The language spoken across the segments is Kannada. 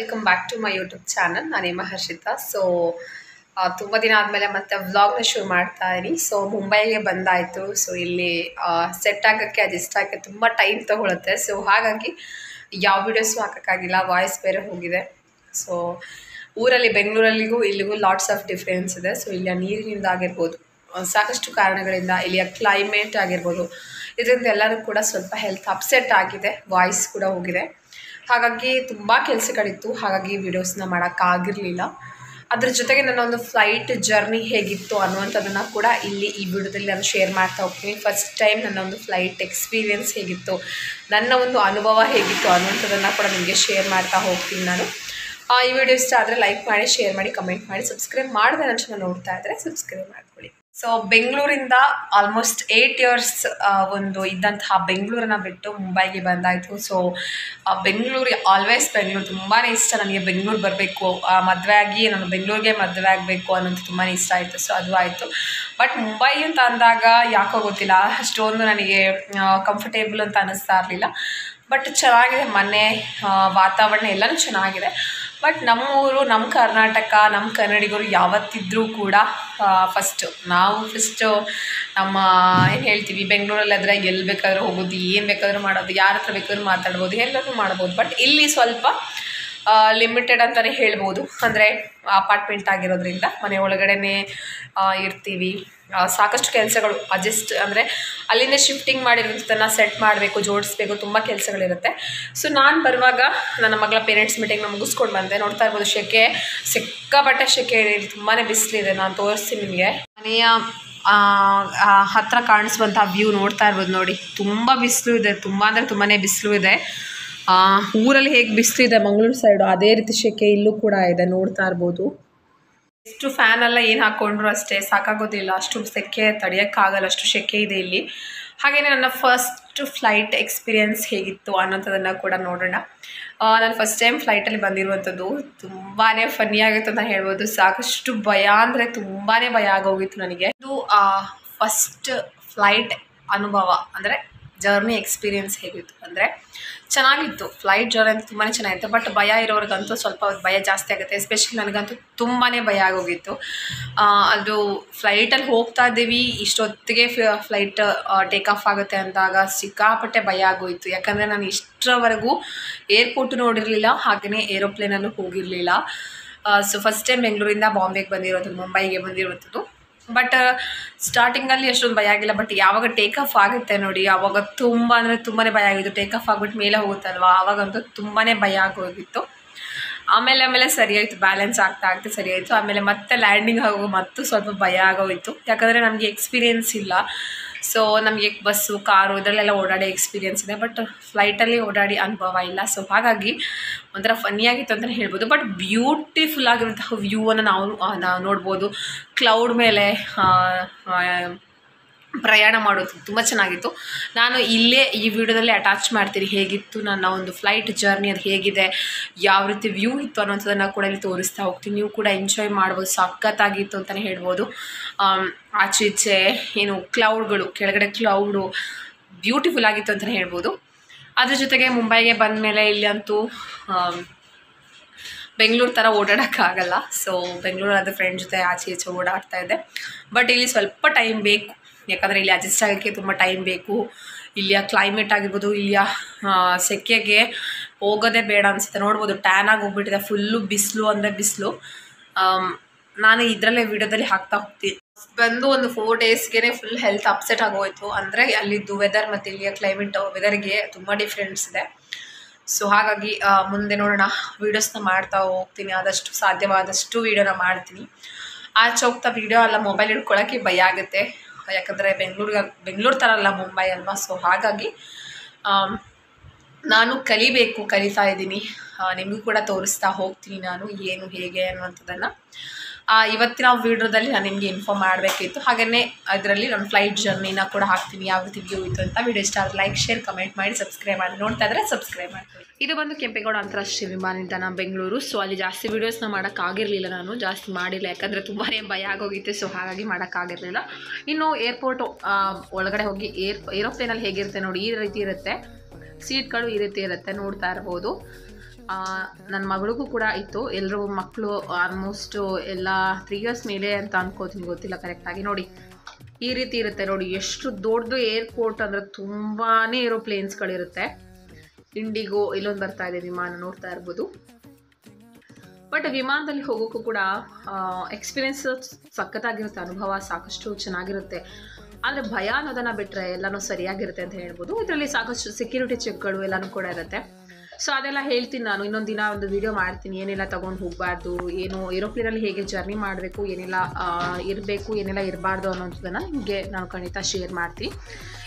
Welcome back to my YouTube channel ನಾನು ನಿಮ್ಮ ಹರ್ಷಿತಾ. ಸೊ ತುಂಬ ದಿನ ಆದಮೇಲೆ ಮತ್ತೆ ವ್ಲಾಗ್ನ ಶುರು ಮಾಡ್ತಾ ಇದ್ದೀನಿ. ಸೊ ಮುಂಬೈಗೆ ಬಂದಾಯಿತು. ಸೊ ಇಲ್ಲಿ ಸೆಟ್ ಆಗೋಕ್ಕೆ ಅಡ್ಜಸ್ಟ್ ಆಗೋಕ್ಕೆ ತುಂಬ ಟೈಮ್ ತೊಗೊಳುತ್ತೆ. ಸೊ ಹಾಗಾಗಿ ಯಾವ ವಿಡಿಯೋಸು ಹಾಕೋಕ್ಕಾಗಿಲ್ಲ ವಾಯ್ಸ್ ಬೇರೆ ಹೋಗಿದೆ. ಸೊ ಊರಲ್ಲಿ, ಬೆಂಗಳೂರಲ್ಲಿಗೂ ಇಲ್ಲಿಗೂ ಲಾಟ್ಸ್ ಆಫ್ ಡಿಫ್ರೆನ್ಸ್ ಇದೆ. ಸೊ ಇಲ್ಲಿಯ ನೀರಿನಿಂದ ಆಗಿರ್ಬೋದು, ಸಾಕಷ್ಟು ಕಾರಣಗಳಿಂದ ಇಲ್ಲಿಯ ಕ್ಲೈಮೇಟ್ ಆಗಿರ್ಬೋದು, ಇದರಿಂದ ಎಲ್ಲರೂ ಕೂಡ ಸ್ವಲ್ಪ ಹೆಲ್ತ್ ಅಪ್ಸೆಟ್ ಆಗಿದೆ ವಾಯ್ಸ್ ಕೂಡ ಹೋಗಿದೆ. ಹಾಗಾಗಿ ತುಂಬ ಕೆಲಸಗಳಿತ್ತು. ಹಾಗಾಗಿ ವಿಡಿಯೋಸ್ನ ಮಾಡೋಕ್ಕಾಗಿರಲಿಲ್ಲ. ಅದ್ರ ಜೊತೆಗೆ ನನ್ನ ಒಂದು ಫ್ಲೈಟ್ ಜರ್ನಿ ಹೇಗಿತ್ತು ಅನ್ನುವಂಥದ್ದನ್ನು ಕೂಡ ಇಲ್ಲಿ ಈ ವಿಡಿಯೋದಲ್ಲಿ ನಾನು ಶೇರ್ ಮಾಡ್ತಾ ಹೋಗ್ತೀನಿ. ಫಸ್ಟ್ ಟೈಮ್ ನನ್ನ ಒಂದು ಫ್ಲೈಟ್ ಎಕ್ಸ್ಪೀರಿಯೆನ್ಸ್ ಹೇಗಿತ್ತು, ನನ್ನ ಒಂದು ಅನುಭವ ಹೇಗಿತ್ತು ಅನ್ನುವಂಥದ್ದನ್ನು ಕೂಡ ನಿಮಗೆ ಶೇರ್ ಮಾಡ್ತಾ ಹೋಗ್ತೀನಿ ನಾನು. ಈ ವಿಡಿಯೋ ಇಷ್ಟ ಆದರೆ ಲೈಕ್ ಮಾಡಿ, ಶೇರ್ ಮಾಡಿ, ಕಮೆಂಟ್ ಮಾಡಿ, ಸಬ್ಸ್ಕ್ರೈಬ್ ಮಾಡಿದೆ ನನ್ನ ಚಾನಲ್ ನೋಡ್ತಾ ಇದ್ದರೆ ಸಬ್ಸ್ಕ್ರೈಬ್ ಮಾಡ್ಕೊಳ್ಳಿ. ಸೊ ಬೆಂಗಳೂರಿಂದ ಆಲ್ಮೋಸ್ಟ್ ಏಯ್ಟ್ ಇಯರ್ಸ್ ಒಂದು ಇದ್ದಂತಹ ಬೆಂಗಳೂರನ್ನ ಬಿಟ್ಟು ಮುಂಬೈಗೆ ಬಂದಾಯಿತು. ಸೊ ಬೆಂಗಳೂರು ಆಲ್ವೇಸ್ ಬೆಂಗಳೂರು ತುಂಬಾ ಇಷ್ಟ ನನಗೆ ಬೆಂಗಳೂರು ಬರಬೇಕು. ಮದುವೆ ಆಗಿ ನಾನು ಬೆಂಗಳೂರಿಗೆ ಮದುವೆ ಆಗಬೇಕು ಅನ್ನೋದು ತುಂಬಾ ಇಷ್ಟ ಆಯಿತು. ಸೊ ಅದು ಆಯಿತು. ಬಟ್ ಮುಂಬೈ ಅಂತ ಅಂದಾಗ ಯಾಕೋ ಗೊತ್ತಿಲ್ಲ. ಅಷ್ಟೊಂದು ನನಗೆ ಕಂಫರ್ಟೇಬಲ್ ಅಂತ ಅನ್ನಿಸ್ತಾ ಇರಲಿಲ್ಲ. ಬಟ್ ಚೆನ್ನಾಗಿದೆ ಮನೆ ವಾತಾವರಣ ಎಲ್ಲನೂ ಚೆನ್ನಾಗಿದೆ. ಬಟ್ ನಮ್ಮ ಊರು, ನಮ್ಮ ಕರ್ನಾಟಕ, ನಮ್ಮ ಕನ್ನಡಿಗರು ಯಾವತ್ತಿದ್ರೂ ಕೂಡ ಫಸ್ಟು ನಾವು ಫಸ್ಟು ನಮ್ಮ ಏನು ಹೇಳ್ತೀವಿ ಬೆಂಗಳೂರಲ್ಲಾದರೆ ಎಲ್ಲಿ ಬೇಕಾದ್ರೂ ಹೋಗೋದು, ಏನು ಬೇಕಾದರೂ ಮಾಡೋದು, ಯಾರ ಹತ್ರ ಬೇಕಾದ್ರೂ ಮಾತಾಡ್ಬೋದು ಎಲ್ಲರೂ ಮಾಡ್ಬೋದು. ಬಟ್ ಇಲ್ಲಿ ಸ್ವಲ್ಪ ಲಿಮಿಟೆಡ್ ಅಂತಲೇ ಹೇಳ್ಬೋದು. ಅಂದರೆ ಅಪಾರ್ಟ್ಮೆಂಟ್ ಆಗಿರೋದ್ರಿಂದ ಮನೆ ಒಳಗಡೆನೇ ಇರ್ತೀವಿ. ಸಾಕಷ್ಟು ಕೆಲಸಗಳು ಅಡ್ಜಸ್ಟ್ ಅಂದರೆ ಅಲ್ಲಿಂದ ಶಿಫ್ಟಿಂಗ್ ಮಾಡಿರೋದನ್ನು ಸೆಟ್ ಮಾಡಬೇಕು, ಜೋಡಿಸ್ಬೇಕು, ತುಂಬ ಕೆಲಸಗಳಿರುತ್ತೆ. ಸೊ ನಾನು ಬರುವಾಗ ನನ್ನ ಮಗಳ ಪೇರೆಂಟ್ಸ್ ಮೀಟಿಂಗ್ನ ಮುಗಿಸ್ಕೊಂಡು ಬಂದೆ. ನೋಡ್ತಾ ಇರ್ಬೋದು, ಶೆಕೆ ಸಿಕ್ಕಾಪಟ್ಟೆ ಶೆಕೆ ಇದೆ. ತುಂಬಾ ಬಿಸಿಲಿದೆ. ನಾನು ತೋರಿಸ್ತೀನಿ ನಿಮಗೆ. ಮನೆಯ ಹತ್ರ ಕಾಣಿಸುವಂಥ ವ್ಯೂ ನೋಡ್ತಾ ಇರ್ಬೋದು ನೋಡಿ. ತುಂಬ ಬಿಸಿಲು ಇದೆ. ತುಂಬ ಅಂದರೆ ತುಂಬಾ ಬಿಸಿಲು ಇದೆ. ಊರಲ್ಲಿ ಹೇಗೆ ಬಿಸಿಲು ಇದೆ ಮಂಗಳೂರು ಸೈಡು ಅದೇ ರೀತಿ ಶೆಕೆ ಇಲ್ಲೂ ಕೂಡ ಇದೆ, ನೋಡ್ತಾ ಇರ್ಬೋದು. ಎಷ್ಟು ಫ್ಯಾನ್ ಎಲ್ಲ ಏನು ಹಾಕ್ಕೊಂಡ್ರು ಅಷ್ಟೇ, ಸಾಕಾಗೋದಿಲ್ಲ. ಅಷ್ಟು ಸೆಕೆ ತಡೆಯೋಕ್ಕಾಗಲ್ಲ, ಅಷ್ಟು ಶೆಕೆ ಇದೆ ಇಲ್ಲಿ. ಹಾಗೆಯೇ ನನ್ನ ಫಸ್ಟ್ ಫ್ಲೈಟ್ ಎಕ್ಸ್ಪೀರಿಯೆನ್ಸ್ ಹೇಗಿತ್ತು ಅನ್ನೋಂಥದ್ದನ್ನು ಕೂಡ ನೋಡೋಣ. ನಾನು ಫಸ್ಟ್ ಟೈಮ್ ಫ್ಲೈಟಲ್ಲಿ ಬಂದಿರುವಂಥದ್ದು ತುಂಬಾ ಫನ್ನಿ ಆಗಿತ್ತು ಅಂತ ಹೇಳ್ಬೋದು. ಸಾಕಷ್ಟು ಭಯ ಅಂದರೆ ತುಂಬಾ ಭಯ ಆಗೋಗಿತ್ತು ನನಗೆ. ಇದು ಫಸ್ಟ್ ಫ್ಲೈಟ್ ಅನುಭವ ಅಂದರೆ ಜರ್ನಿ ಎಕ್ಸ್ಪೀರಿಯೆನ್ಸ್ ಹೇಗಿತ್ತು ಅಂದರೆ ಚೆನ್ನಾಗಿತ್ತು. ಫ್ಲೈಟ್ ಜರ್ನಿ ಅಂತ ತುಂಬಾ ಚೆನ್ನಾಗಿತ್ತು. ಬಟ್ ಭಯ ಇರೋರಿಗಂತೂ ಸ್ವಲ್ಪ ಭಯ ಜಾಸ್ತಿ ಆಗುತ್ತೆ. ಎಸ್ಪೆಷಲಿ ನನಗಂತೂ ತುಂಬಾ ಭಯ ಆಗೋಗಿತ್ತು. ಅದು ಫ್ಲೈಟಲ್ಲಿ ಹೋಗ್ತಾ ಇದ್ದೀವಿ. ಇಷ್ಟೊತ್ತಿಗೆ ಫ್ಲೈಟ್ ಟೇಕ್ ಆಫ್ ಆಗುತ್ತೆ ಅಂದಾಗ ಸಿಕ್ಕಾಪಟ್ಟೆ ಭಯ ಆಗೋಯಿತು. ಯಾಕಂದರೆ ನಾನು ಇಷ್ಟರವರೆಗೂ ಏರ್ಪೋರ್ಟ್ ನೋಡಿರಲಿಲ್ಲ. ಹಾಗೆಯೇ ಏರೋಪ್ಲೇನಲ್ಲೂ ಹೋಗಿರಲಿಲ್ಲ. ಸೊ ಫಸ್ಟ್ ಟೈಮ್ ಬೆಂಗಳೂರಿಂದ ಬಾಂಬೆಗೆ ಬಂದಿರೋದು, ಮುಂಬೈಗೆ ಬಂದಿರುವಂಥದ್ದು ಬಟ್ ಸ್ಟಾರ್ಟಿಂಗಲ್ಲಿ ಅಷ್ಟೊಂದು ಭಯ ಆಗಿಲ್ಲ. ಬಟ್ ಯಾವಾಗ ಟೇಕ್ ಆಫ್ ಆಗುತ್ತೆ ನೋಡಿ ಆವಾಗ ತುಂಬ ಅಂದರೆ ತುಂಬಾ ಭಯ ಆಗಿತ್ತು. ಟೇಕ್ ಆಫ್ ಆಗಿಬಿಟ್ಟು ಮೇಲೆ ಹೋಗುತ್ತಲ್ವಾ? ಆವಾಗಂತೂ ತುಂಬಾ ಭಯ ಆಗೋಗಿತ್ತು. ಆಮೇಲೆ ಆಮೇಲೆ ಸರಿಯಾಯಿತು ಬ್ಯಾಲೆನ್ಸ್ ಆಗ್ತಾ ಆಗ್ತಾ ಸರಿಯಾಯಿತು ಆಮೇಲೆ ಮತ್ತೆ ಲ್ಯಾಂಡಿಂಗ್ ಆಗೋ ಮತ್ತು ಸ್ವಲ್ಪ ಭಯ ಆಗೋಯಿತು. ಯಾಕಂದರೆ ನಮಗೆ ಎಕ್ಸ್ಪೀರಿಯೆನ್ಸ್ ಇಲ್ಲ. ಸೊ ನಮಗೆ ಬಸ್ಸು, ಕಾರು, ಇದರಲ್ಲೆಲ್ಲ ಓಡಾಡಿ ಎಕ್ಸ್ಪೀರಿಯೆನ್ಸ್ ಇದೆ. ಬಟ್ ಫ್ಲೈಟಲ್ಲಿ ಓಡಾಡಿ ಅನುಭವ ಇಲ್ಲ. ಸೊ ಹಾಗಾಗಿ ಒಂಥರ ಫನ್ನಿಯಾಗಿತ್ತು ಅಂತಲೇ ಹೇಳ್ಬೋದು. ಬಟ್ ಬ್ಯೂಟಿಫುಲ್ ಆಗಿರುವಂತಹ ವ್ಯೂವನ್ನು ನಾವು ನಾವು ನೋಡ್ಬೋದು. ಕ್ಲೌಡ್ ಮೇಲೆ ಪ್ರಯಾಣ ಮಾಡೋದು ತುಂಬ ಚೆನ್ನಾಗಿತ್ತು. ನಾನು ಇಲ್ಲೇ ಈ ವಿಡಿಯೋದಲ್ಲಿ ಅಟ್ಯಾಚ್ ಮಾಡ್ತೀನಿ ಹೇಗಿತ್ತು, ನನ್ನ ಒಂದು ಫ್ಲೈಟ್ ಜರ್ನಿ ಅದು ಹೇಗಿದೆ, ಯಾವ ರೀತಿ ವ್ಯೂ ಇತ್ತು ಅನ್ನೋಂಥದ್ದನ್ನು ಕೂಡ ಇಲ್ಲಿ ತೋರಿಸ್ತಾ ಹೋಗ್ತೀನಿ. ನೀವು ಕೂಡ ಎಂಜಾಯ್ ಮಾಡ್ಬೋದು, ಸಖತ್ತಾಗಿತ್ತು ಅಂತಲೇ ಹೇಳ್ಬೋದು. ಆಚೆ ಈಚೆ ಏನು ಕ್ಲೌಡ್ಗಳು ಕೆಳಗಡೆ ಕ್ಲೌಡು ಬ್ಯೂಟಿಫುಲ್ ಆಗಿತ್ತು ಅಂತಲೇ ಹೇಳ್ಬೋದು. ಅದ್ರ ಜೊತೆಗೆ ಮುಂಬೈಗೆ ಬಂದ ಮೇಲೆ ಅಂತೂ ಬೆಂಗಳೂರು ಥರ ಓಡಾಡೋಕ್ಕಾಗಲ್ಲ. ಸೊ ಬೆಂಗಳೂರಾದ ಫ್ರೆಂಡ್ ಜೊತೆ ಆಚೆ ಈಚೆ ಓಡಾಡ್ತಾ ಇದೆ ಬಟ್ ಇಲ್ಲಿ ಸ್ವಲ್ಪ ಟೈಮ್ ಬೇಕು. ಯಾಕಂದರೆ ಇಲ್ಲಿ ಅಡ್ಜಸ್ಟ್ ಆಗೋಕ್ಕೆ ತುಂಬ ಟೈಮ್ ಬೇಕು. ಇಲ್ಲಿಯ ಕ್ಲೈಮೇಟ್ ಆಗಿರ್ಬೋದು, ಇಲ್ಲಿಯ ಸೆಕೆಗೆ ಹೋಗೋದೇ ಬೇಡ ಅನಿಸುತ್ತೆ. ನೋಡ್ಬೋದು ಟ್ಯಾನ್ ಆಗಿ ಹೋಗ್ಬಿಟ್ಟಿದೆ. ಫುಲ್ಲು ಬಿಸಿಲು ಅಂದರೆ ಬಿಸಿಲು. ನಾನು ಇದರಲ್ಲೇ ವಿಡಿಯೋದಲ್ಲಿ ಹಾಕ್ತಾ ಹೋಗ್ತೀನಿ. ಬಂದು ಒಂದು ಫೋರ್ ಡೇಸ್ಗೆ ಫುಲ್ ಹೆಲ್ತ್ ಅಪ್ಸೆಟ್ ಆಗೋಯ್ತು. ಅಂದರೆ ಅಲ್ಲಿದ್ದು ವೆದರ್ ಮತ್ತು ಇಲ್ಲಿಯ ಕ್ಲೈಮೇಟ್ ವೆದರ್ಗೆ ತುಂಬ ಡಿಫ್ರೆನ್ಸ್ ಇದೆ. ಸೊ ಹಾಗಾಗಿ ಮುಂದೆ ನೋಡೋಣ. ವೀಡಿಯೋಸ್ನ ಮಾಡ್ತಾ ಹೋಗ್ತೀನಿ. ಆದಷ್ಟು ಸಾಧ್ಯವಾದಷ್ಟು ವೀಡಿಯೋನ ಮಾಡ್ತೀನಿ. ಆಚೆ ಹೋಗ್ತಾ ವೀಡಿಯೋ ಅಲ್ಲ ಮೊಬೈಲ್ ಹಿಡ್ಕೊಳ್ಳೋಕ್ಕೆ ಭಯ ಆಗುತ್ತೆ. ಯಾಕಂದರೆ ಬೆಂಗಳೂರಿಗೆ, ಬೆಂಗಳೂರು ಥರ ಅಲ್ಲ ಮುಂಬೈ ಅಲ್ವಾ? ಸೊ ಹಾಗಾಗಿ ನಾನು ಕಲಿಬೇಕು, ಕಲಿತಾ ಇದ್ದೀನಿ. ನಿಮಗೂ ಕೂಡ ತೋರಿಸ್ತಾ ಹೋಗ್ತೀನಿ ನಾನು, ಏನು, ಹೇಗೆ ಅನ್ನುವಂಥದ್ದನ್ನು. ಇವತ್ತಿನ ವಿಡಿಯೋದಲ್ಲಿ ನಾನು ನಿಮಗೆ ಇನ್ಫಾರ್ಮ್ ಮಾಡಬೇಕಿತ್ತು. ಹಾಗೆಯೇ ಅದರಲ್ಲಿ ನಾನು ಫ್ಲೈಟ್ ಜರ್ನಿನ ಕೂಡ ಹಾಕ್ತೀನಿ, ಯಾವ ರೀತಿ ವ್ಯೂ ಇತ್ತು ಅಂತ. ವಿಡಿಯೋ ಇಷ್ಟ ಆದರೆ ಲೈಕ್ ಶೇರ್ ಕಮೆಂಟ್ ಮಾಡಿ ಸಬ್ಸ್ಕ್ರೈಬ್ ಮಾಡಿ. ನೋಡ್ತಾ ಇದ್ದರೆ ಸಬ್ಸ್ಕ್ರೈಬ್ ಮಾಡಿ. ಇದು ಬಂದು ಕೆಂಪೇಗೌಡ ಅಂತಾರಾಷ್ಟ್ರೀಯ ವಿಮಾನ ನಿಲ್ದಾಣ ಬೆಂಗಳೂರು. ಸೊ ಅಲ್ಲಿ ಜಾಸ್ತಿ ವೀಡಿಯೋಸ್ನ ಮಾಡೋಕ್ಕಾಗಿರಲಿಲ್ಲ ನಾನು. ಜಾಸ್ತಿ ಮಾಡಿಲ್ಲ. ಯಾಕಂದರೆ ತುಂಬಾ ಭಯ ಆಗೋಗಿತ್ತು. ಸೊ ಹಾಗಾಗಿ ಮಾಡೋಕ್ಕಾಗಿರಲಿಲ್ಲ ಇನ್ನು ಏರ್ಪೋರ್ಟ್ ಒಳಗಡೆ ಹೋಗಿ ಏರ್ ಏರೋಪ್ಲೇನಲ್ಲಿ ಹೇಗಿರುತ್ತೆ ನೋಡಿ, ಈ ರೀತಿ ಇರುತ್ತೆ. ಸೀಟ್ಗಳು ಈ ರೀತಿ ಇರುತ್ತೆ. ನೋಡ್ತಾ ಇರ್ಬೋದು. ನನ್ನ ಮಗಳಿಗೂ ಕೂಡ ಇತ್ತು. ಎಲ್ಲರೂ ಮಕ್ಕಳು ಆಲ್ಮೋಸ್ಟ್ ಎಲ್ಲ ತ್ರೀ ಇಯರ್ಸ್ ಮೇಲೆ ಅಂತ ಅನ್ಕೋತೀನಿ, ಗೊತ್ತಿಲ್ಲ ಕರೆಕ್ಟಾಗಿ ನೋಡಿ, ಈ ರೀತಿ ಇರುತ್ತೆ. ನೋಡಿ, ಎಷ್ಟು ದೊಡ್ಡದು ಏರ್ಪೋರ್ಟ್ ಅಂದರೆ ತುಂಬಾ ಏರೋಪ್ಲೇನ್ಸ್ಗಳಿರುತ್ತೆ ಇಂಡಿಗೋ ಇಲ್ಲೊಂದು ಬರ್ತಾ ಇದೆ, ವಿಮಾನ ನೋಡ್ತಾ ಇರ್ಬೋದು. ಬಟ್ ವಿಮಾನದಲ್ಲಿ ಹೋಗೋಕ್ಕೂ ಕೂಡ ಎಕ್ಸ್ಪೀರಿಯನ್ಸ್ ಸಖತ್ತಾಗಿರುತ್ತೆ, ಅನುಭವ ಸಾಕಷ್ಟು ಚೆನ್ನಾಗಿರುತ್ತೆ. ಆದರೆ ಭಯ ಅನ್ನೋದನ್ನು ಬಿಟ್ಟರೆ ಎಲ್ಲನೂ ಸರಿಯಾಗಿರುತ್ತೆ ಅಂತ ಹೇಳ್ಬೋದು. ಇದರಲ್ಲಿ ಸಾಕಷ್ಟು ಸೆಕ್ಯೂರಿಟಿ ಚೆಕ್ಗಳು ಎಲ್ಲನೂ ಕೂಡ ಇರುತ್ತೆ. ಸೊ ಅದೆಲ್ಲ ಹೇಳ್ತೀನಿ ನಾನು. ಇನ್ನೊಂದು ದಿನ ಒಂದು ವಿಡಿಯೋ ಮಾಡ್ತೀನಿ. ಏನೆಲ್ಲ ತೊಗೊಂಡು ಹೋಗಬಾರ್ದು, ಏನು ಏರೋಪ್ಲೇನಲ್ಲಿ ಹೇಗೆ ಜರ್ನಿ ಮಾಡಬೇಕು, ಏನೆಲ್ಲ ಇರಬೇಕು, ಏನೆಲ್ಲ ಇರಬಾರ್ದು ಅನ್ನೋಂಥದ್ದನ್ನು ನಿಮಗೆ ನಾನು ಖಂಡಿತ ಶೇರ್ ಮಾಡ್ತೀನಿ.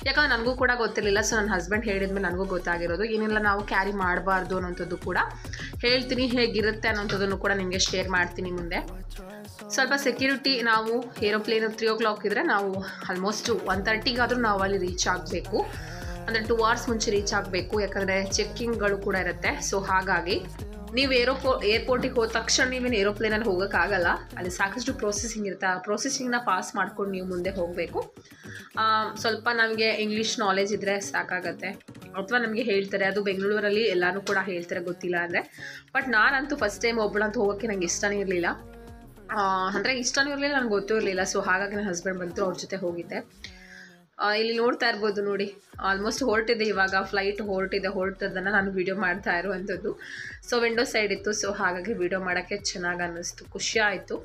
ಯಾಕಂದ್ರೆ ನನಗೂ ಕೂಡ ಗೊತ್ತಿರಲಿಲ್ಲ. ಸೊ ನನ್ನ ಹಸ್ಬೆಂಡ್ ಹೇಳಿದ್ಮೇಲೆ ನನಗೂ ಗೊತ್ತಾಗಿರೋದು. ಏನೆಲ್ಲ ನಾವು ಕ್ಯಾರಿ ಮಾಡಬಾರ್ದು ಅನ್ನೋಂಥದ್ದು ಕೂಡ ಹೇಳ್ತೀನಿ. ಹೇಗಿರುತ್ತೆ ಅನ್ನೋಂಥದ್ದನ್ನು ಕೂಡ ನಿಮಗೆ ಶೇರ್ ಮಾಡ್ತೀನಿ ಮುಂದೆ. ಸ್ವಲ್ಪ ಸೆಕ್ಯೂರಿಟಿ ನಾವು ಏರೋಪ್ಲೇನ್ ತ್ರೀ ಓ ಕ್ಲಾಕ್ ಇದ್ದರೆ ನಾವು ಆಲ್ಮೋಸ್ಟ್ ಒನ್ ತರ್ಟಿಗಾದರೂ ನಾವು ಅಲ್ಲಿ ರೀಚ್ ಆಗಬೇಕು. ಅಂದರೆ ಟೂ ಅವರ್ಸ್ ಮುಂಚೆ ರೀಚ್ ಆಗಬೇಕು, ಯಾಕಂದರೆ ಚೆಕ್ಕಿಂಗ್ಗಳು ಕೂಡ ಇರುತ್ತೆ. ಸೊ ಹಾಗಾಗಿ ನೀವು ಏರೋಪೋ ಏರ್ಪೋರ್ಟಿಗೆ ಹೋದ ತಕ್ಷಣ ನೀವೇನು ಏರೋಪ್ಲೇನಲ್ಲಿ ಹೋಗೋಕ್ಕಾಗಲ್ಲ. ಅಲ್ಲಿ ಸಾಕಷ್ಟು ಪ್ರೊಸೆಸಿಂಗ್ ಇರುತ್ತೆ ಆ ಪ್ರೊಸೆಸಿಂಗ್ನ ಪಾಸ್ ಮಾಡ್ಕೊಂಡು ನೀವು ಮುಂದೆ ಹೋಗಬೇಕು. ಸ್ವಲ್ಪ ನಮಗೆ ಇಂಗ್ಲೀಷ್ ನಾಲೆಜ್ ಇದ್ದರೆ ಸಾಕಾಗತ್ತೆ. ಅಥವಾ ನಮಗೆ ಹೇಳ್ತಾರೆ, ಅದು ಬೆಂಗಳೂರಲ್ಲಿ ಎಲ್ಲನೂ ಕೂಡ ಹೇಳ್ತಾರೆ, ಗೊತ್ತಿಲ್ಲ ಅಂದರೆ. ಬಟ್ ನಾನಂತೂ ಫಸ್ಟ್ ಟೈಮ್ ಒಬ್ಬಳಂತೂ ಹೋಗೋಕ್ಕೆ ನಂಗೆ ಇಷ್ಟನೇ ಇರಲಿಲ್ಲ. ಅಂದರೆ ಇಷ್ಟನೂ ಇರಲಿಲ್ಲ ನನಗೆ ಗೊತ್ತೂ ಇರಲಿಲ್ಲ. ಸೊ ಹಾಗಾಗಿ ನನ್ನ ಹಸ್ಬೆಂಡ್ ಬಂತು, ಅವ್ರ ಜೊತೆ ಹೋಗಿದ್ದೆ. ಇಲ್ಲಿ ನೋಡ್ತಾ ಇರ್ಬೋದು ನೋಡಿ. ಆಲ್ಮೋಸ್ಟ್ ಹೊರಟಿದೆ ಇವಾಗ. ಫ್ಲೈಟ್ ಹೊರಟಿದೆ, ಹೊರಟದನ್ನು ನಾನು ವಿಡಿಯೋ ಮಾಡ್ತಾ ಇರುವಂಥದ್ದು. ಸೊ ವಿಂಡೋ ಸೈಡ್ ಇತ್ತು. ಸೊ ಹಾಗಾಗಿ ವಿಡಿಯೋ ಮಾಡೋಕ್ಕೆ ಚೆನ್ನಾಗಿ ಅನ್ನಿಸ್ತು. ಖುಷಿ ಆಯಿತು.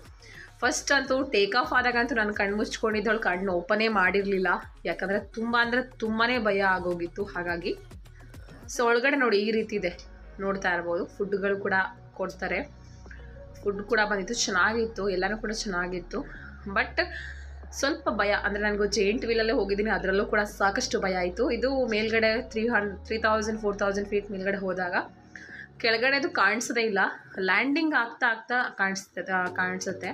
ಫಸ್ಟ್ ಅಂತೂ ಟೇಕ್ ಆಫ್ ಆದಾಗಂತೂ ನಾನು ಕಣ್ಣು ಮುಚ್ಕೊಂಡಿದ್ದವಳು ಕಣ್ಣು ಓಪನೇ ಮಾಡಿರಲಿಲ್ಲ. ಯಾಕಂದರೆ ತುಂಬ ಅಂದರೆ ತುಂಬಾ ಭಯ ಆಗೋಗಿತ್ತು. ಹಾಗಾಗಿ ಸೊ ಒಳಗಡೆ ನೋಡಿ ಈ ರೀತಿ ಇದೆ. ನೋಡ್ತಾ ಇರ್ಬೋದು. ಫುಡ್ಗಳು ಕೂಡ ಕೊಡ್ತಾರೆ. ಫುಡ್ ಕೂಡ ಬಂದಿತ್ತು. ಚೆನ್ನಾಗಿತ್ತು. ಎಲ್ಲನೂ ಕೂಡ ಚೆನ್ನಾಗಿತ್ತು. ಬಟ್ ಸ್ವಲ್ಪ ಭಯ, ಅಂದರೆ ನನಗೂ ಜೈಂಟ್ ವೀಲಲ್ಲೇ ಹೋಗಿದ್ದೀನಿ, ಅದರಲ್ಲೂ ಕೂಡ ಸಾಕಷ್ಟು ಭಯ ಆಯಿತು. ಇದು ಮೇಲ್ಗಡೆ three hundred three thousand four thousand feet ಮೇಲ್ಗಡೆ ಹೋದಾಗ ಕೆಳಗಡೆದು ಕಾಣಿಸೋದೇ ಇಲ್ಲ. ಲ್ಯಾಂಡಿಂಗ್ ಆಗ್ತಾ ಆಗ್ತಾ ಕಾಣಿಸ್ತದೆ ಕಾಣಿಸುತ್ತೆ.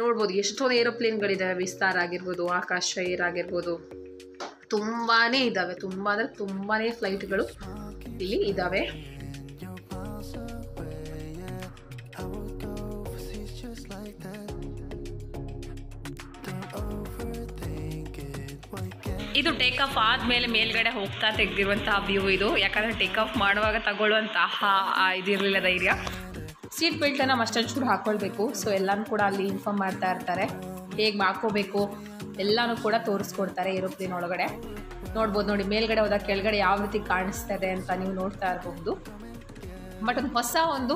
ನೋಡ್ಬೋದು, ಎಷ್ಟೊಂದು ಏರೋಪ್ಲೇನ್ಗಳಿದ್ದಾವೆ ವಿಸ್ತಾರ ಆಗಿರ್ಬೋದು, ಆಕಾಶ ಏರ್ ಆಗಿರ್ಬೋದು. ತುಂಬಾ ಇದ್ದಾವೆ ತುಂಬ, ಅಂದರೆ ತುಂಬಾ ಫ್ಲೈಟ್ಗಳು ಇಲ್ಲಿ ಇದ್ದಾವೆ ಇದು ಟೇಕ್ ಆಫ್ ಆದಮೇಲೆ ಮೇಲ್ಗಡೆ ಹೋಗ್ತಾ ತೆಗೆದಿರುವಂತಹ ವ್ಯೂ ಇದು. ಯಾಕಂದ್ರೆ ಟೇಕ್ ಆಫ್ ಮಾಡುವಾಗ ತಗೊಳ್ಳುವಂತಹ ಇದಿರಲಿಲ್ಲ ಧೈರ್ಯ. ಸೀಟ್ ಬೆಲ್ಟನ್ನು ಮಸ್ಟ್ ಚೂರು ಹಾಕೊಳ್ಬೇಕು. ಸೊ ಎಲ್ಲಾನು ಕೂಡ ಅಲ್ಲಿ ಇನ್ಫಾರ್ಮ್ ಮಾಡ್ತಾ ಇರ್ತಾರೆ. ಹೇಗೆ ಹಾಕೋಬೇಕು, ಎಲ್ಲಾನು ಕೂಡ ತೋರಿಸ್ಕೊಡ್ತಾರೆ ಏರೋಪ್ಲೇನ್ ಒಳಗಡೆ ನೋಡ್ಬೋದು ನೋಡಿ, ಮೇಲ್ಗಡೆ ಹೋದಾಗ ಕೆಳಗಡೆ ಯಾವ ರೀತಿ ಕಾಣಿಸ್ತಾ ಇದೆ ಅಂತ ನೀವು ನೋಡ್ತಾ ಇರಬಹುದು. ಬಟ್ ಒಂದು ಹೊಸ ಒಂದು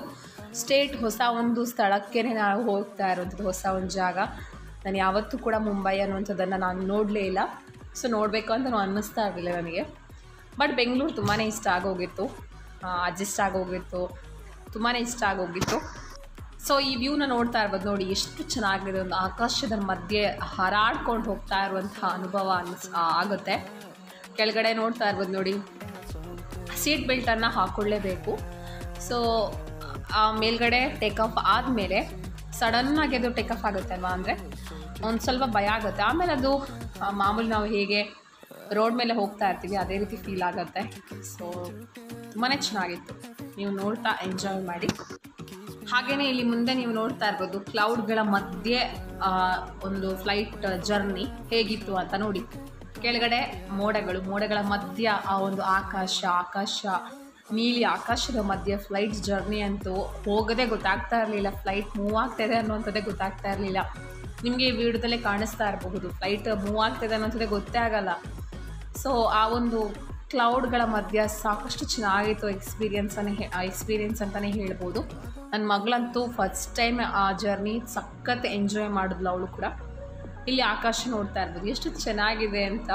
ಸ್ಟೇಟ್ ಹೊಸ ಒಂದು ಸ್ಥಳಕ್ಕೆ ನಾವು ಹೋಗ್ತಾ ಇರುವಂಥದ್ದು, ಹೊಸ ಒಂದು ಜಾಗ. ನಾನು ಯಾವತ್ತೂ ಕೂಡ ಮುಂಬೈ ಅನ್ನುವಂಥದ್ದನ್ನು ನಾನು ನೋಡಲೇ ಇಲ್ಲ. ಸೊ ನೋಡಬೇಕು ಅಂತ ನಾನು ಅನ್ನಿಸ್ತಾ ಇರಲಿಲ್ಲ ನನಗೆ. ಬಟ್ ಬೆಂಗಳೂರು ತುಂಬಾ ಇಷ್ಟ ಆಗೋಗಿತ್ತು. ಅಡ್ಜಸ್ಟ್ ಆಗೋಗಿತ್ತು. ತುಂಬಾ ಇಷ್ಟ ಆಗೋಗಿತ್ತು. ಸೊ ಈ ವ್ಯೂನ ನೋಡ್ತಾ ಇರ್ಬೋದು ನೋಡಿ, ಎಷ್ಟು ಚೆನ್ನಾಗಿದೆ. ಒಂದು ಆಕಾಶದ ಮಧ್ಯೆ ಹಾರಾಡ್ಕೊಂಡು ಹೋಗ್ತಾ ಇರುವಂತಹ ಅನುಭವ ಅನ್ಸ್ ಆಗುತ್ತೆ. ಕೆಳಗಡೆ ನೋಡ್ತಾ ಇರ್ಬೋದು ನೋಡಿ ಸೀಟ್ ಬೆಲ್ಟನ್ನು ಹಾಕ್ಕೊಳ್ಳೇಬೇಕು ಸೊ ಮೇಲ್ಗಡೆ ಟೇಕ್ ಆಫ್ ಆದಮೇಲೆ ಸಡನ್ನಾಗಿ ಅದು ಟೇಕ್ ಆಫ್ ಆಗುತ್ತೆ ಅಲ್ವಾ ಅಂದರೆ, ಒಂದು ಸ್ವಲ್ಪ ಭಯ ಆಗುತ್ತೆ. ಆಮೇಲೆ ಅದು ಮಾಮೂಲಿ ನಾವು ಹೇಗೆ ರೋಡ್ ಮೇಲೆ ಹೋಗ್ತಾ ಇರ್ತೀವಿ, ಅದೇ ರೀತಿ ಫೀಲ್ ಆಗುತ್ತೆ. ಸೊ ತುಂಬಾ ಚೆನ್ನಾಗಿತ್ತು. ನೀವು ನೋಡ್ತಾ ಎಂಜಾಯ್ ಮಾಡಿ. ಹಾಗೆಯೇ ಇಲ್ಲಿ ಮುಂದೆ ನೀವು ನೋಡ್ತಾ ಇರ್ಬೋದು ಕ್ಲೌಡ್ಗಳ ಮಧ್ಯೆ ಒಂದು ಫ್ಲೈಟ್ ಜರ್ನಿ ಹೇಗಿತ್ತು ಅಂತ ನೋಡಿ. ಕೆಳಗಡೆ ಮೋಡಗಳು, ಮೋಡಗಳ ಮಧ್ಯ ಆ ಒಂದು ಆಕಾಶ ಆಕಾಶ, ನೀಲಿ ಆಕಾಶದ ಮಧ್ಯೆ ಫ್ಲೈಟ್ ಜರ್ನಿ ಅಂತೂ ಹೋಗೋದೇ ಗೊತ್ತಾಗ್ತಾ ಇರಲಿಲ್ಲ. ಫ್ಲೈಟ್ ಮೂವ್ ಆಗ್ತಾ ಇದೆ ಅನ್ನುವಂಥದ್ದೇ ಗೊತ್ತಾಗ್ತಾ ಇರಲಿಲ್ಲ. ನಿಮಗೆ ಈ ವಿಡಿಯೋದಲ್ಲೇ ಕಾಣಿಸ್ತಾ ಇರಬಹುದು. ಫ್ಲೈಟ್ ಮೂವ್ ಆಗ್ತಿದೆ ಅನ್ನೋಂಥದ್ದೇ ಗೊತ್ತೇ ಆಗಲ್ಲ. ಸೊ ಆ ಒಂದು ಕ್ಲೌಡ್ಗಳ ಮಧ್ಯ ಸಾಕಷ್ಟು ಚೆನ್ನಾಗಿತ್ತು ಎಕ್ಸ್ಪೀರಿಯನ್ಸನ್ನೇ ಎಕ್ಸ್ಪೀರಿಯನ್ಸ್ ಅಂತಲೇ ಹೇಳ್ಬೋದು. ನನ್ನ ಮಗಳಂತೂ ಫಸ್ಟ್ ಟೈಮ್ ಆ ಜರ್ನಿ ಸಖತ್ ಎಂಜಾಯ್ ಮಾಡಿದ್ಲು ಅವಳು ಕೂಡ. ಇಲ್ಲಿ ಆಕಾಶ ನೋಡ್ತಾ ಇರ್ಬೋದು. ಎಷ್ಟು ಚೆನ್ನಾಗಿದೆ ಅಂತ.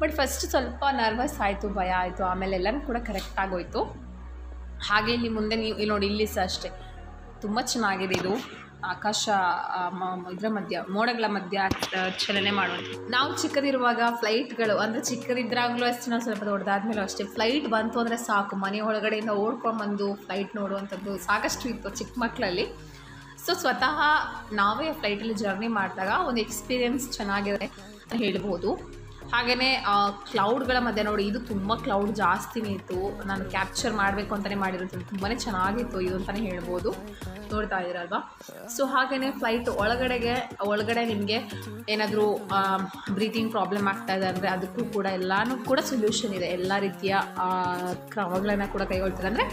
ಬಟ್ ಫಸ್ಟ್ ಸ್ವಲ್ಪ ನರ್ವಸ್ ಆಯಿತು, ಭಯ ಆಯಿತು. ಆಮೇಲೆ ಎಲ್ಲನೂ ಕೂಡ ಕರೆಕ್ಟ್ ಆಗೋಯ್ತು. ಹಾಗೆ ಇಲ್ಲಿ ಮುಂದೆ ನೀವು ಇಲ್ಲಿ ನೋಡಿ, ಇಲ್ಲಿ ಸಹ ಅಷ್ಟೇ. ತುಂಬ ಚೆನ್ನಾಗಿದೆ ಇದು. ಆಕಾಶ ಇದರ ಮಧ್ಯ, ಮೋಡಗಳ ಮಧ್ಯ ಚಲನೆ ಮಾಡುವಂಥ ನಾವು ಚಿಕ್ಕದಿರುವಾಗ ಫ್ಲೈಟ್ಗಳು ಅಂದರೆ ಚಿಕ್ಕದಿದ್ದಾಗಲೂ ಅಷ್ಟೇ ನಾವು ಸ್ವಲ್ಪ ದೊಡ್ಡದಾದ್ಮೇಲೂ ಅಷ್ಟೇ ಫ್ಲೈಟ್ ಬಂತು ಅಂದರೆ ಸಾಕು. ಮನೆ ಒಳಗಡೆಯಿಂದ ಓಡ್ಕೊಂಡು ಬಂದು ಫ್ಲೈಟ್ ನೋಡುವಂಥದ್ದು ಸಾಕಷ್ಟು ಇತ್ತು ಚಿಕ್ಕ ಮಕ್ಕಳಲ್ಲಿ. ಸೊ ಸ್ವತಃ ನಾವೇ ಫ್ಲೈಟಲ್ಲಿ ಜರ್ನಿ ಮಾಡಿದಾಗ ಒಂದು ಎಕ್ಸ್ಪೀರಿಯನ್ಸ್ ಚೆನ್ನಾಗಿದೆ ಅಂತ ಹೇಳ್ಬೋದು. ಹಾಗೆಯೇ ಕ್ಲೌಡ್ಗಳ ಮಧ್ಯೆ ನೋಡಿ, ಇದು ತುಂಬ ಕ್ಲೌಡ್ ಜಾಸ್ತಿನೇ ಇತ್ತು. ನಾನು ಕ್ಯಾಪ್ಚರ್ ಮಾಡಬೇಕು ಅಂತಲೇ ಮಾಡಿರೋದು ತುಂಬಾ ಚೆನ್ನಾಗಿತ್ತು ಇದು ಅಂತಲೇ ಹೇಳ್ಬೋದು. ನೋಡ್ತಾ ಇದ್ದೀರಲ್ವಾ ಸೊ ಹಾಗೆಯೇ ಫ್ಲೈಟ್ ಒಳಗಡೆಗೆ, ಒಳಗಡೆ ನಿಮಗೆ ಏನಾದರೂ ಬ್ರೀತಿಂಗ್ ಪ್ರಾಬ್ಲಮ್ ಆಗ್ತಾ ಇದೆ ಅಂದರೆ ಅದಕ್ಕೂ ಕೂಡ ಎಲ್ಲನೂ ಕೂಡ ಸೊಲ್ಯೂಷನ್ ಇದೆ. ಎಲ್ಲ ರೀತಿಯ ಕ್ರಮಗಳನ್ನು ಕೂಡ ಕೈಗೊಳ್ತಾರೆ. ಅಂದರೆ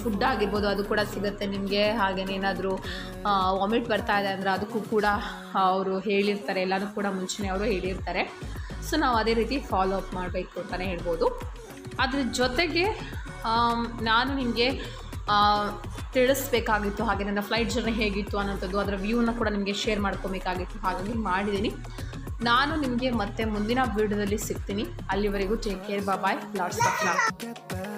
ಫುಡ್ ಆಗಿರ್ಬೋದು ಅದು ಕೂಡ ಸಿಗುತ್ತೆ ನಿಮಗೆ. ಹಾಗೇನೇ ಏನಾದರೂ ವಾಮಿಟ್ ಬರ್ತಾ ಇದೆ ಅಂದರೆ ಅದಕ್ಕೂ ಕೂಡ ಅವರು ಹೇಳಿರ್ತಾರೆ. ಎಲ್ಲನೂ ಕೂಡ ಮುಂಚೆನೇ ಅವರು ಹೇಳಿರ್ತಾರೆ. ಸೊ ನಾವು ಅದೇ ರೀತಿ ಫಾಲೋ ಅಪ್ ಮಾಡಬೇಕು ಅಂತಲೇ ಹೇಳ್ಬೋದು. ಅದ್ರ ಜೊತೆಗೆ ನಾನು ನಿಮಗೆ ತಿಳಿಸ್ಬೇಕಾಗಿತ್ತು ಹಾಗೆ ನನ್ನ ಫ್ಲೈಟ್ ಜರ್ನಿ ಹೇಗಿತ್ತು ಅನ್ನೋಂಥದ್ದು, ಅದರ ವ್ಯೂನ ಕೂಡ ನಿಮಗೆ ಶೇರ್ ಮಾಡ್ಕೊಬೇಕಾಗಿತ್ತು, ಹಾಗಾಗಿ ಮಾಡಿದ್ದೀನಿ ನಾನು ನಿಮಗೆ ಮತ್ತೆ ಮುಂದಿನ ವೀಡಿಯೋದಲ್ಲಿ ಸಿಗ್ತೀನಿ. ಅಲ್ಲಿವರೆಗೂ take care bye lots of love